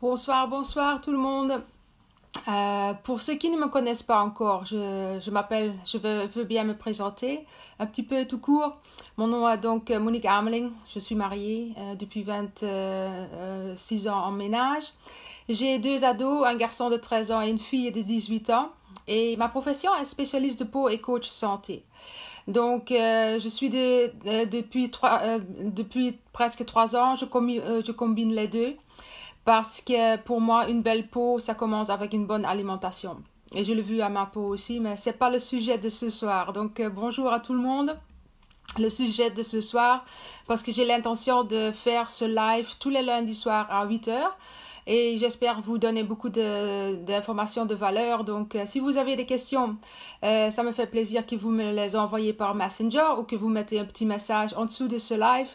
Bonsoir, bonsoir tout le monde. Euh, pour ceux qui ne me connaissent pas encore, je, m'appelle, je veux, bien me présenter un petit peu tout court. Mon nom est donc Monique Ameling. Je suis mariée euh, depuis 26 euh, ans en ménage. J'ai deux ados, un garçon de 13 ans et une fille de 18 ans. Et ma profession est spécialiste de peau et coach santé. Donc, euh, je suis de, de, depuis, presque trois ans, je, combi, je combine les deux parce que pour moi, une belle peau, ça commence avec une bonne alimentation. Et je l'ai vu à ma peau aussi, mais ce n'est pas le sujet de ce soir. Donc, euh, bonjour à tout le monde. Le sujet de ce soir, parce que j'ai l'intention de faire ce live tous les lundis soirs à 8 heures. Et j'espère vous donner beaucoup d'informations de, valeur. Donc, euh, si vous avez des questions, euh, ça me fait plaisir que vous me les envoyez par Messenger ou que vous mettez un petit message en dessous de ce live.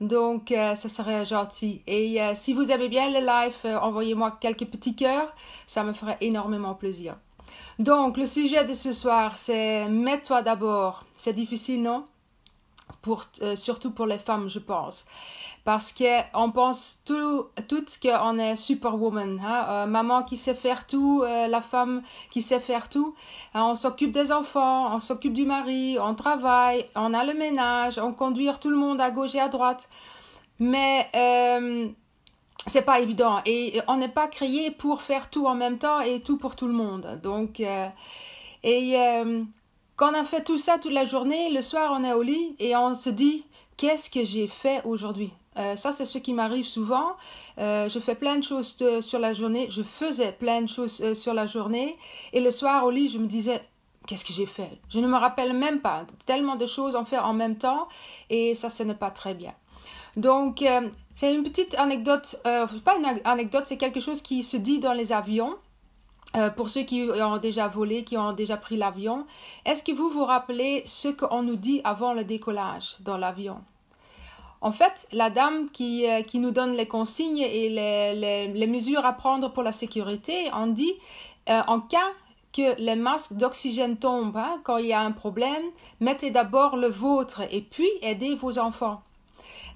Donc, euh, ça serait gentil. Et euh, si vous aimez bien le live, euh, envoyez-moi quelques petits cœurs. Ça me ferait énormément plaisir. Donc, le sujet de ce soir, c'est mets-toi d'abord. C'est difficile, non? Pour, surtout pour les femmes, je pense parce qu'on pense tout, toutes qu'on est superwoman. Hein? Euh, maman qui sait faire tout, euh, la femme qui sait faire tout. Hein, on s'occupe des enfants, on s'occupe du mari, on travaille, on a le ménage, on conduit tout le monde à gauche et à droite. Mais euh, c'est pas évident et on n'est pas créé pour faire tout en même temps et tout pour tout le monde. Donc, euh, et quand on a fait tout ça toute la journée, le soir on est au lit et on se dit qu'est-ce que j'ai fait aujourd'hui? Euh, ça, c'est ce qui m'arrive souvent. Euh, je fais plein de choses sur la journée. Je faisais plein de choses euh, sur la journée. Et le soir au lit, je me disais, qu'est-ce que j'ai fait? Je ne me rappelle même pas. Tellement de choses en faire en même temps. Et ça, ce n'est pas très bien. Donc, c'est une petite anecdote. pas une anecdote, c'est quelque chose qui se dit dans les avions. pour ceux qui ont déjà volé, qui ont déjà pris l'avion, est-ce que vous vous rappelez ce qu'on nous dit avant le décollage dans l'avion? En fait, la dame qui, euh, qui nous donne les consignes et les, les, mesures à prendre pour la sécurité, on dit euh, en cas que les masques d'oxygène tombent, hein, quand il y a un problème, mettez d'abord le vôtre et puis aidez vos enfants.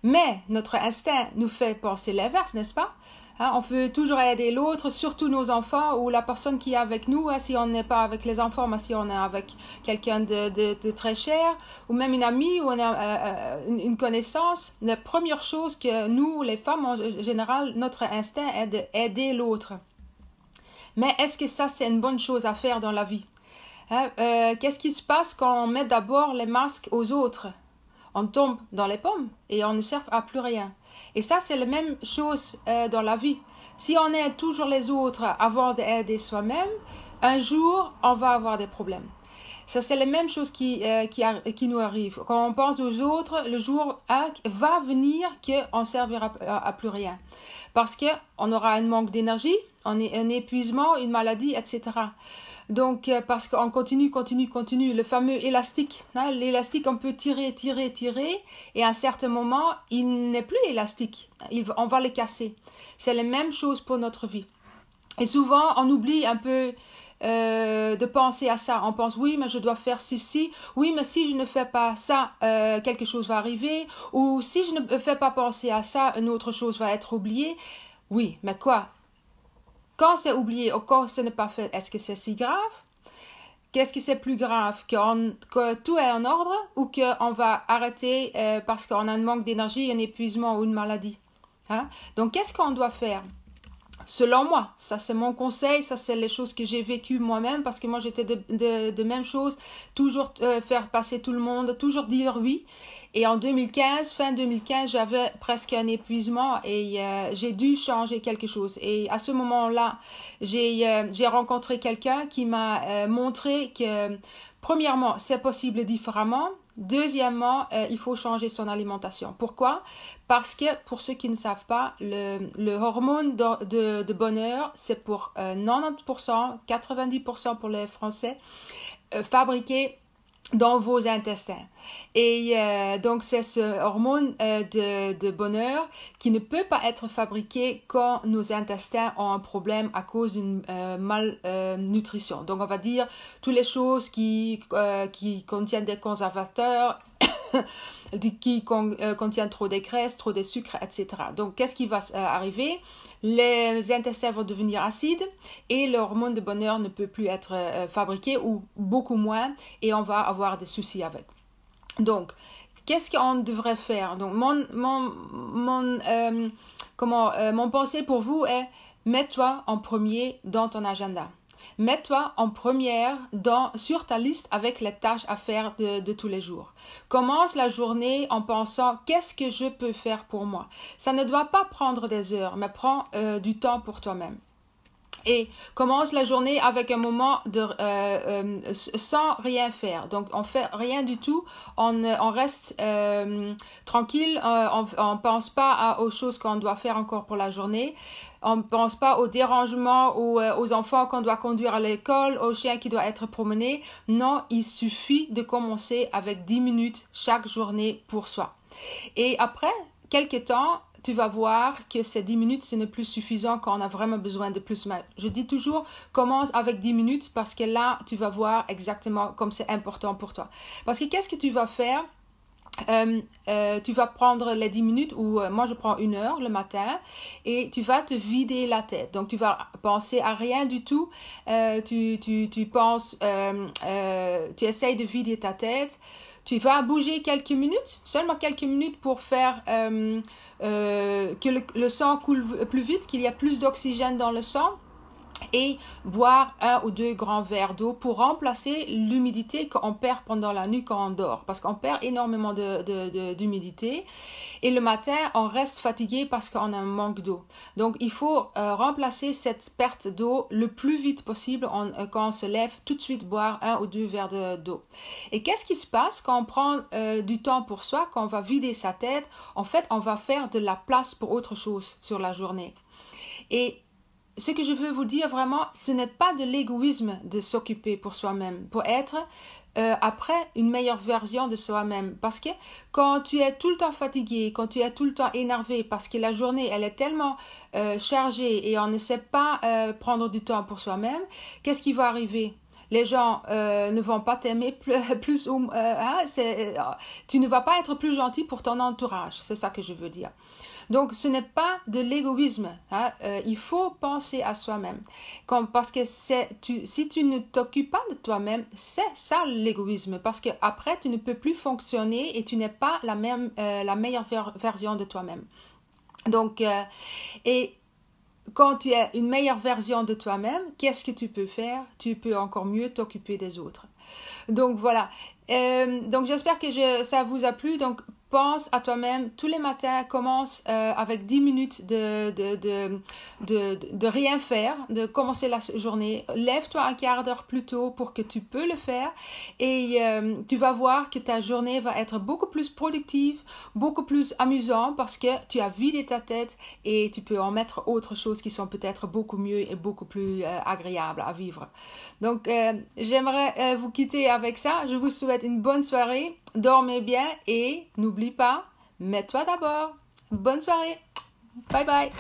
Mais notre instinct nous fait penser l'inverse, n'est-ce pas? Hein, on veut toujours aider l'autre, surtout nos enfants ou la personne qui est avec nous, hein, si on n'est pas avec les enfants, mais si on est avec quelqu'un de, très cher, ou même une amie ou une, euh, euh, une, connaissance. La première chose que nous, les femmes en général, notre instinct est d'aider l'autre. Mais est-ce que ça, c'est une bonne chose à faire dans la vie? Hein, euh, qu'est-ce qui se passe quand on met d'abord les masques aux autres? On tombe dans les pommes et on ne sert à plus rien. Et ça, c'est la même chose euh, dans la vie. Si on aide toujours les autres avant d'aider soi-même, un jour, on va avoir des problèmes. Ça, c'est la même chose qui, euh, qui, nous arrive. Quand on pense aux autres, le jour va venir qu'on ne servira à, plus rien. Parce qu'on aura un manque d'énergie, un épuisement, une maladie, etc. Donc, euh, parce qu'on continue, continue, continue, le fameux élastique. Hein, l'élastique, on peut tirer, tirer, tirer, et à un certain moment, il n'est plus élastique. Il, on va le casser. C'est la même chose pour notre vie. Et souvent, on oublie un peu euh, de penser à ça. On pense, oui, mais je dois faire ceci. Oui, mais si je ne fais pas ça, euh, quelque chose va arriver. Ou si je ne fais pas penser à ça, une autre chose va être oubliée. Oui, mais quoi? Quand c'est oublié ou quand ce n'est pas fait, est-ce que c'est si grave? Qu'est-ce qui c'est plus grave? que tout est en ordre ou qu'on va arrêter euh, parce qu'on a un manque d'énergie, un épuisement ou une maladie? Hein? Donc, qu'est-ce qu'on doit faire? Selon moi, ça c'est mon conseil, ça c'est les choses que j'ai vécues moi-même parce que moi j'étais de, même chose, toujours euh, faire passer tout le monde, toujours dire oui. Et en 2015, fin 2015, j'avais presque un épuisement et euh, j'ai dû changer quelque chose. Et à ce moment-là, j'ai euh, rencontré quelqu'un qui m'a euh, montré que, premièrement, c'est possible différemment. Deuxièmement, il faut changer son alimentation. Pourquoi? Parce que, pour ceux qui ne savent pas, le, le hormone de, de bonheur, c'est pour 90%, 90% pour les Français, fabriqué dans vos intestins. Et euh, donc, c'est ce hormone euh, de, bonheur qui ne peut pas être fabriqué quand nos intestins ont un problème à cause d'une euh, malnutrition. donc, on va dire toutes les choses qui, qui contiennent des conservateurs, qui contient trop de graisse, trop de sucre, etc. Donc, qu'est-ce qui va arriver? Les intestins vont devenir acides et l'hormone de bonheur ne peut plus être fabriqué ou beaucoup moins et on va avoir des soucis avec. Donc, qu'est-ce qu'on devrait faire? Donc, mon, mon, mon, comment, mon pensée pour vous est mets-toi en premier dans ton agenda. Mets-toi en première sur ta liste avec les tâches à faire de, tous les jours. Commence la journée en pensant qu'est-ce que je peux faire pour moi? Ça ne doit pas prendre des heures, mais prends euh, du temps pour toi-même. Et commence la journée avec un moment de, euh, euh, sans rien faire. Donc on fait rien du tout, on reste tranquille, on ne pense pas aux choses qu'on doit faire encore pour la journée. On ne pense pas au dérangement ou euh, aux enfants qu'on doit conduire à l'école, au chien qui doit être promené. Non, il suffit de commencer avec 10 minutes chaque journée pour soi. Et après quelques temps, tu vas voir que ces 10 minutes, ce n'est plus suffisant quand on a vraiment besoin de plus. Je dis toujours, commence avec 10 minutes parce que là, tu vas voir exactement comme c'est important pour toi. Parce que qu'est-ce que tu vas faire euh, euh, tu vas prendre les 10 minutes ou euh, moi je prends une heure le matin et tu vas te vider la tête. Donc tu vas penser à rien du tout. tu, tu, tu penses, tu essayes de vider ta tête. Tu vas bouger quelques minutes, seulement quelques minutes pour faire que le, le sang coule plus vite, qu'il y a plus d'oxygène dans le sang et boire un ou deux grands verres d'eau pour remplacer l'humidité qu'on perd pendant la nuit quand on dort. Parce qu'on perd énormément d'humidité. et le matin, on reste fatigué parce qu'on a un manque d'eau. Donc, il faut euh, remplacer cette perte d'eau le plus vite possible euh, quand on se lève, tout de suite boire un ou deux verres d'eau. et qu'est-ce qui se passe quand on prend euh, du temps pour soi, quand on va vider sa tête? En fait, on va faire de la place pour autre chose sur la journée. Et ce que je veux vous dire vraiment, ce n'est pas de l'égoïsme de s'occuper pour soi-même, pour être euh, après une meilleure version de soi-même. Parce que quand tu es tout le temps fatigué, quand tu es tout le temps énervé, parce que la journée, elle est tellement euh, chargée et on ne sait pas euh, prendre du temps pour soi-même, qu'est-ce qui va arriver? Les gens ne vont pas t'aimer plus, ou hein, tu ne vas pas être plus gentil pour ton entourage c'est ça que je veux dire donc, ce n'est pas de l'égoïsme. Hein. Euh, il faut penser à soi-même. Parce que si tu ne t'occupes pas de toi-même, c'est ça l'égoïsme. Parce que après, tu ne peux plus fonctionner et tu n'es pas la, même, euh, la meilleure version de toi-même. Donc, euh, et quand tu es une meilleure version de toi-même, qu'est-ce que tu peux faire? Tu peux encore mieux t'occuper des autres. Donc voilà. donc j'espère que ça vous a plu. Pense à toi-même tous les matins, commence euh, avec 10 minutes de de, de, de, rien faire, de commencer la journée. Lève-toi un quart d'heure plus tôt pour que tu peux le faire et euh, tu vas voir que ta journée va être beaucoup plus productive, beaucoup plus amusante parce que tu as vidé ta tête et tu peux en mettre autre choses qui sont peut-être beaucoup mieux et beaucoup plus euh, agréables à vivre. Donc j'aimerais vous quitter avec ça. Je vous souhaite une bonne soirée dormez bien et n'oublie pas, mets-toi d'abord. Bonne soirée. Bye bye.